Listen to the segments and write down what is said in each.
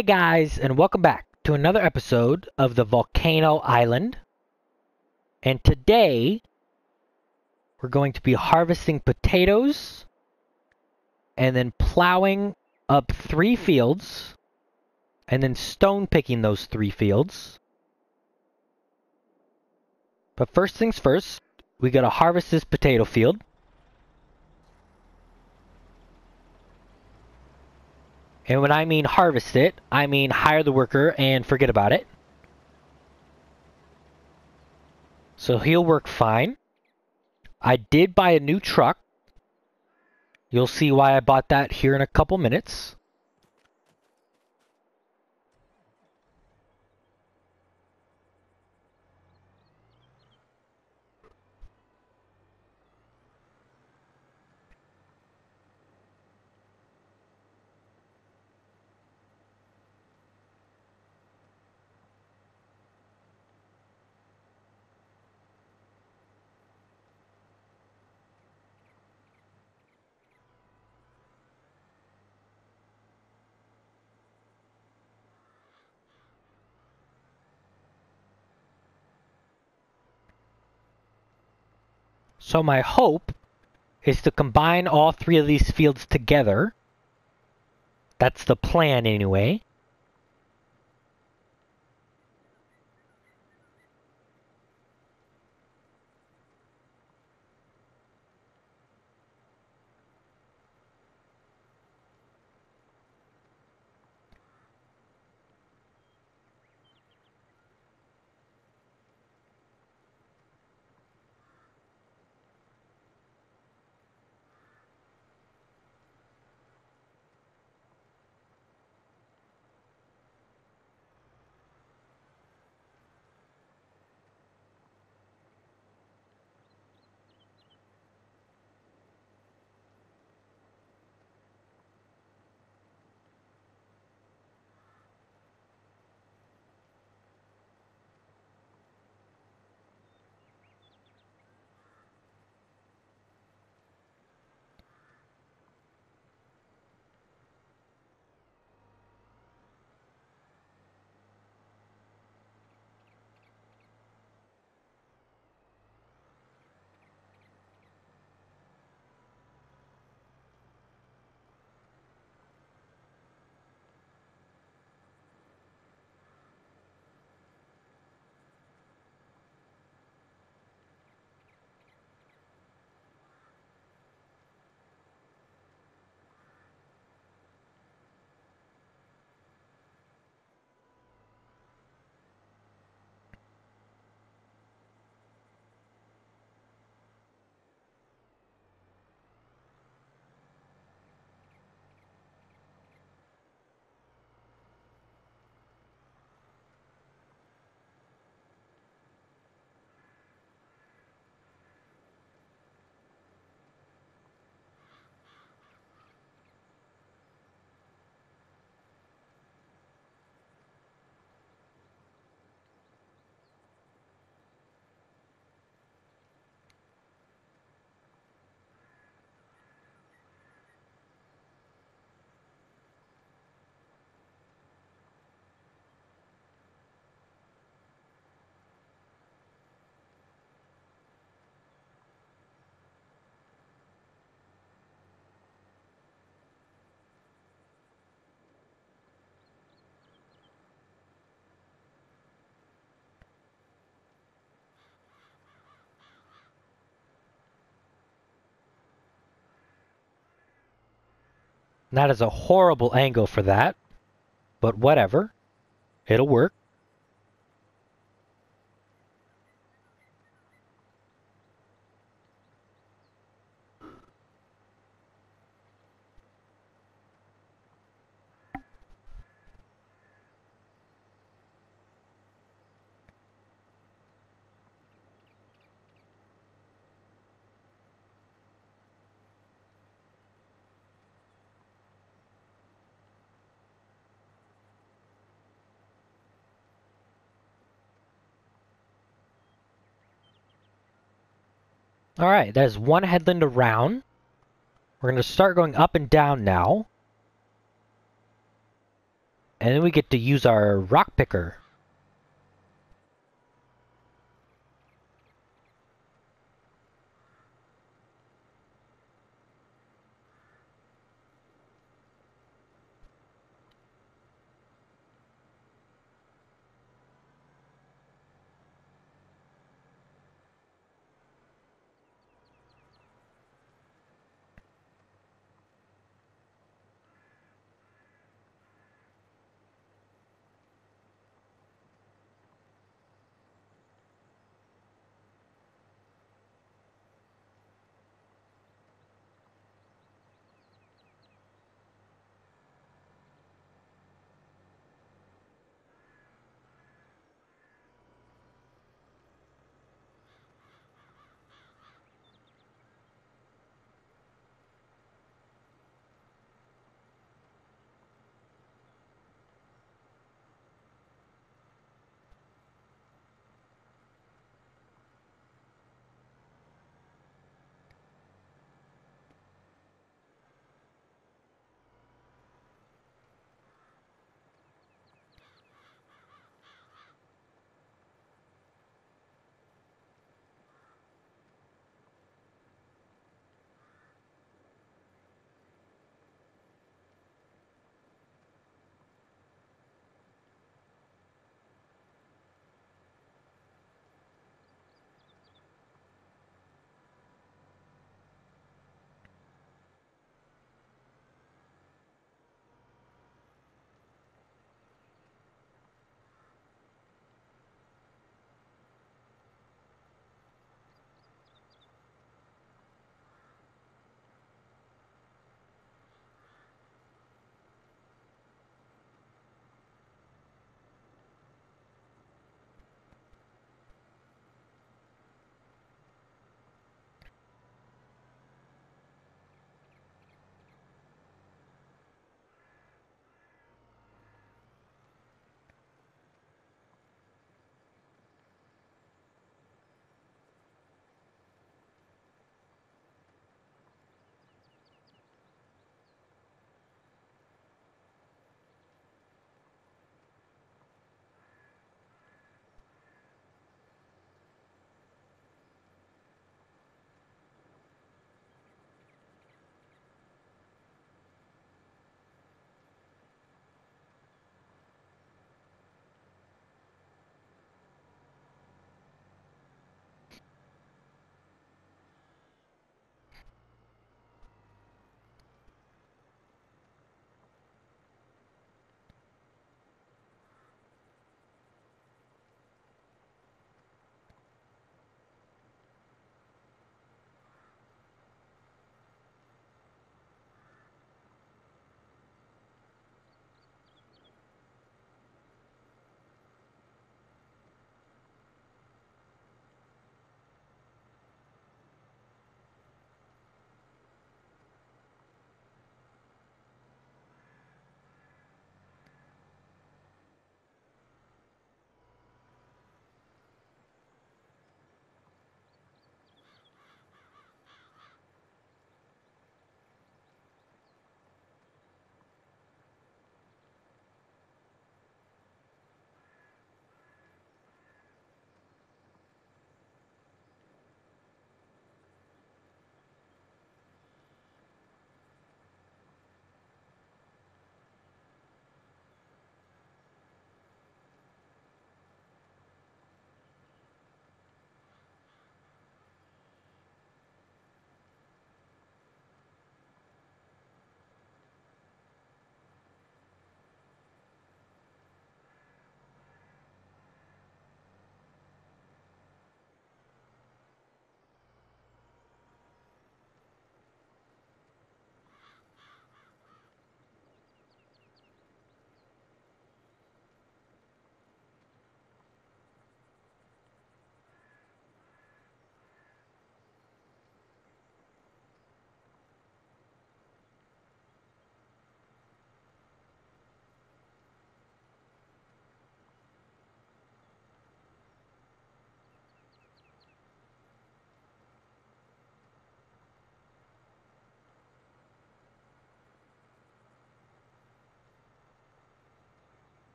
Hey guys, and welcome back to another episode of the Volcano Island. And today, we're going to be harvesting potatoes and then plowing up three fields and then stone picking those three fields. But first things first, we gotta harvest this potato field. And when I mean harvest it, I mean hire the worker and forget about it. So he'll work fine. I did buy a new truck. You'll see why I bought that here in a couple minutes. So my hope is to combine all three of these fields together. That's the plan anyway. That is a horrible angle for that, but whatever. It'll work. Alright, that is one headland around. We're going to start going up and down now. And then we get to use our rock picker.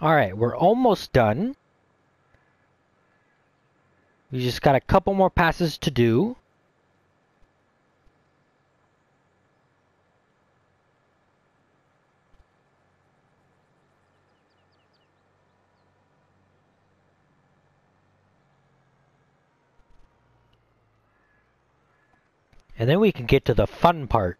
Alright, we're almost done. We just got a couple more passes to do. And then we can get to the fun part.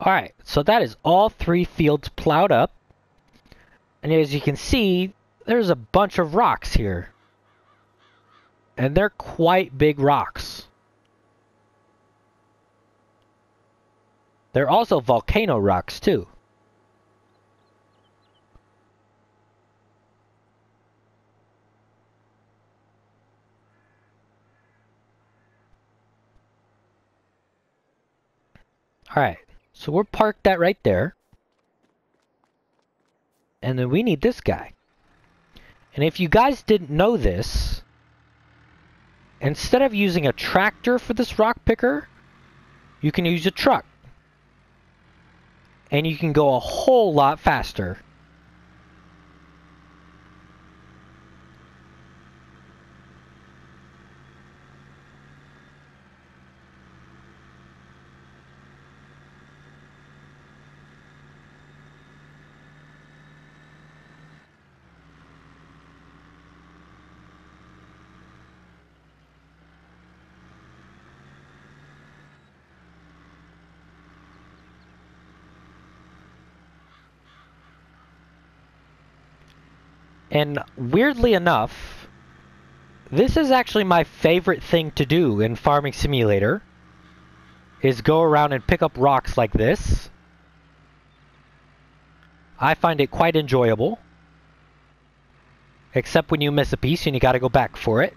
Alright, so that is all three fields plowed up. And as you can see, there's a bunch of rocks here. And they're quite big rocks. They're also volcano rocks too. Alright. So we're parked that right there. And then we need this guy. And if you guys didn't know this, instead of using a tractor for this rock picker, you can use a truck. And you can go a whole lot faster. And weirdly enough, this is actually my favorite thing to do in Farming Simulator, is go around and pick up rocks like this. I find it quite enjoyable. Except when you miss a piece and you gotta go back for it.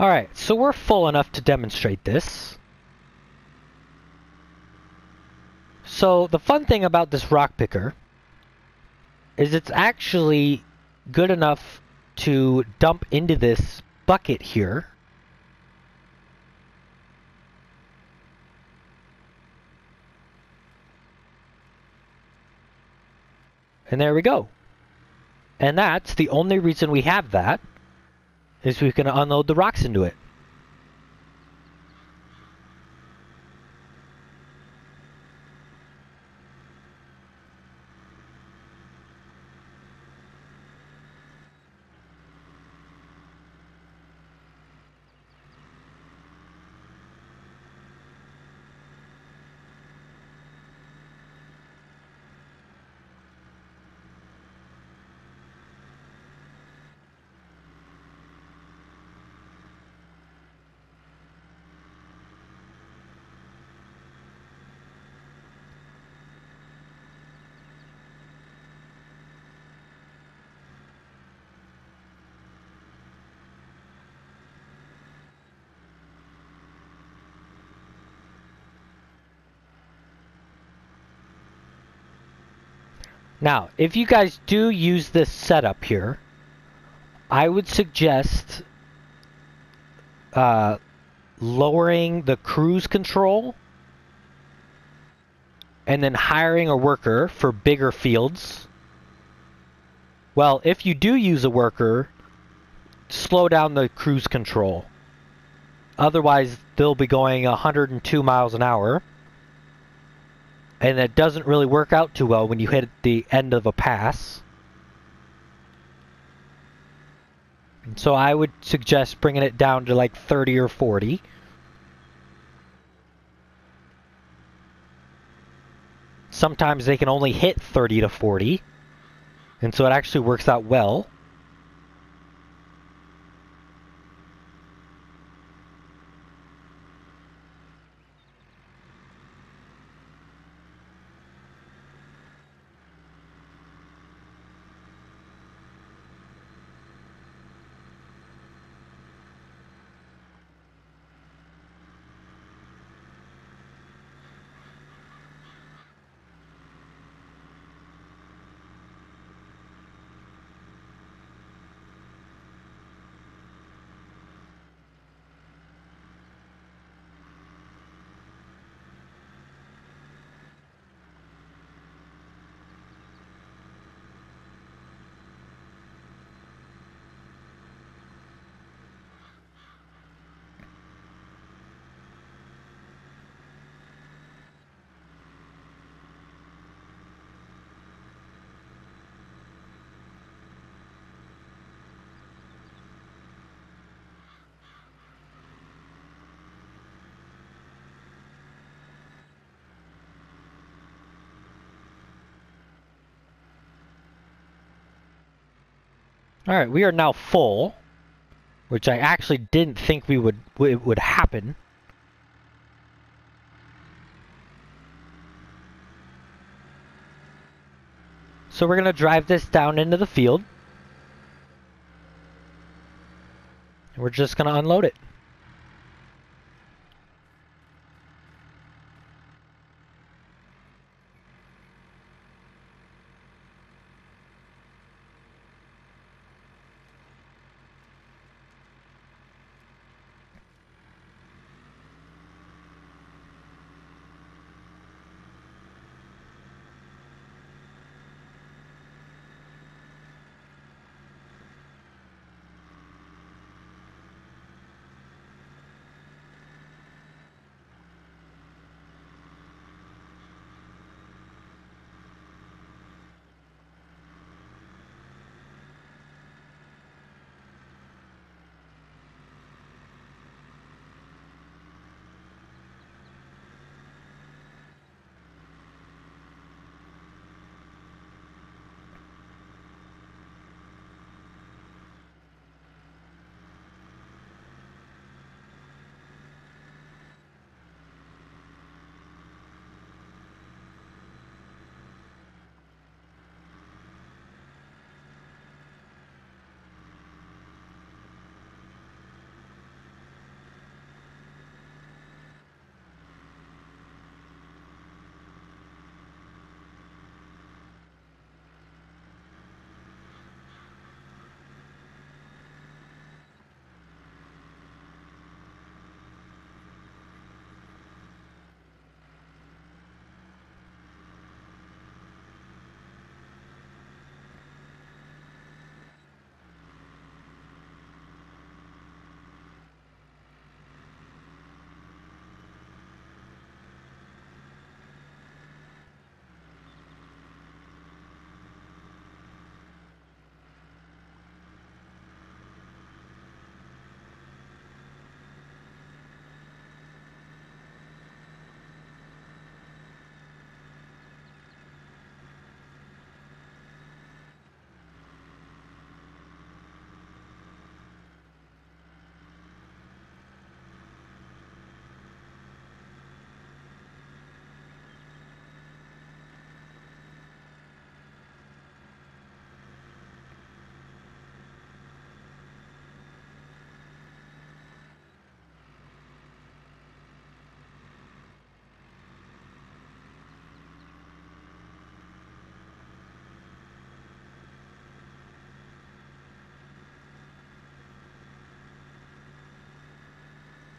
Alright, so we're full enough to demonstrate this. So the fun thing about this rock picker is it's actually good enough to dump into this bucket here. And there we go. And that's the only reason we have that is we can unload the rocks into it. Now, if you guys do use this setup here, I would suggest uh, lowering the cruise control and then hiring a worker for bigger fields. Well, if you do use a worker, slow down the cruise control. Otherwise, they'll be going 102 miles an hour and it doesn't really work out too well when you hit the end of a pass. So I would suggest bringing it down to like 30 or 40. Sometimes they can only hit 30 to 40. And so it actually works out well. Alright, we are now full. Which I actually didn't think we would it would happen. So we're going to drive this down into the field. And we're just going to unload it.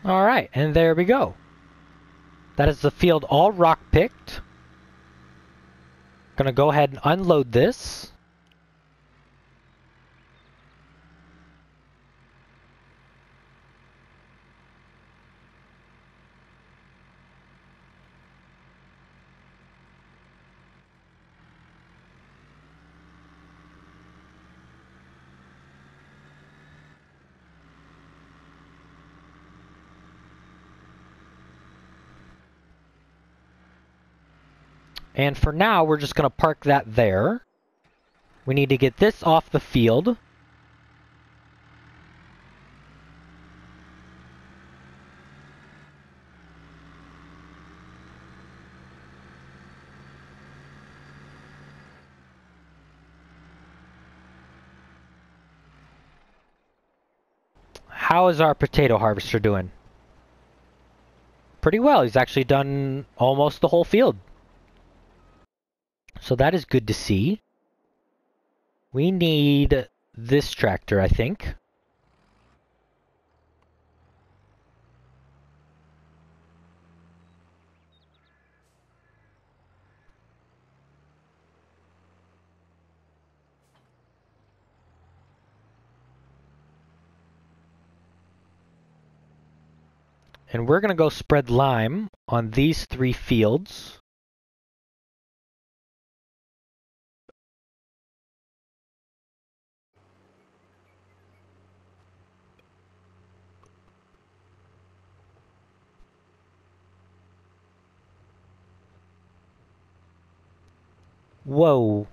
Alright, and there we go. That is the field all rock picked. Gonna go ahead and unload this. And for now, we're just going to park that there. We need to get this off the field. How is our potato harvester doing? Pretty well. He's actually done almost the whole field. So that is good to see. We need this tractor, I think. And we're going to go spread lime on these three fields. Whoa.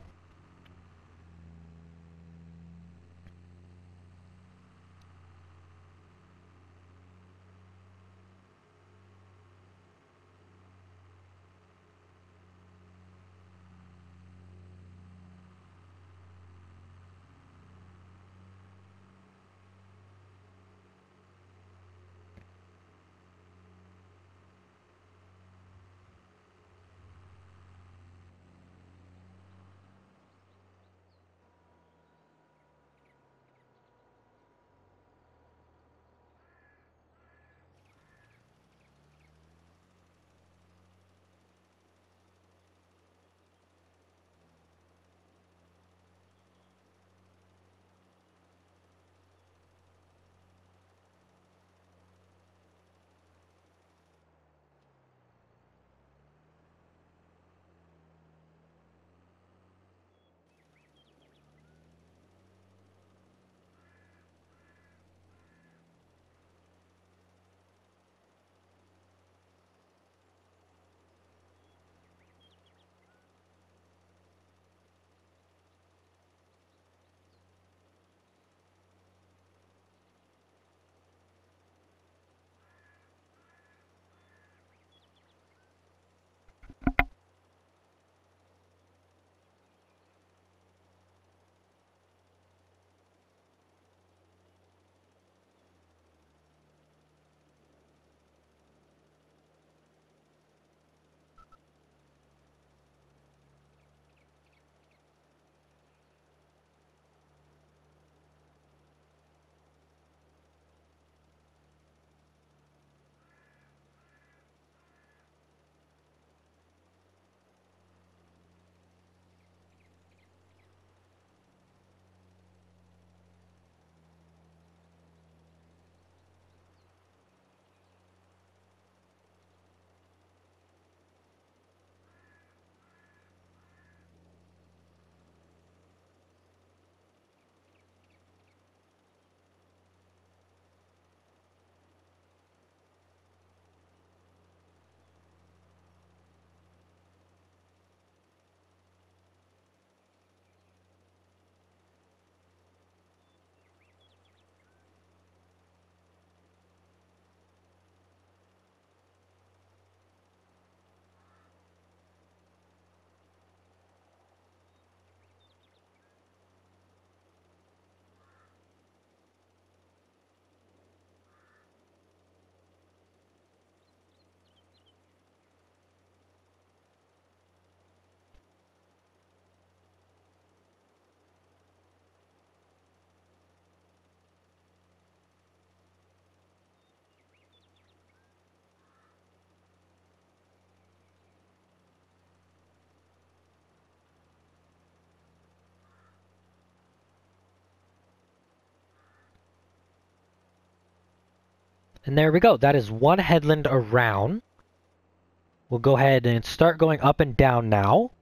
And there we go. That is one headland around. We'll go ahead and start going up and down now.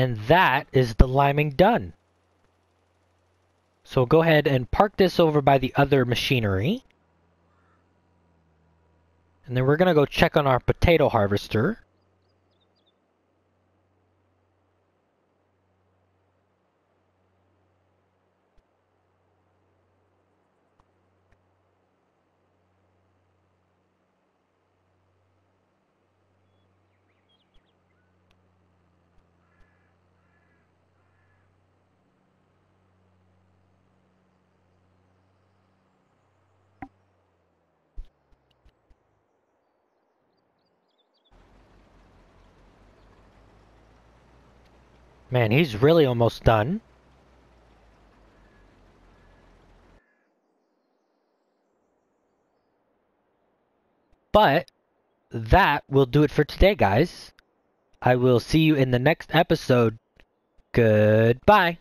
And that is the liming done. So go ahead and park this over by the other machinery. And then we're going to go check on our potato harvester. Man, he's really almost done. But that will do it for today, guys. I will see you in the next episode. Goodbye.